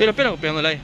Pero, pero, pegándole ahí.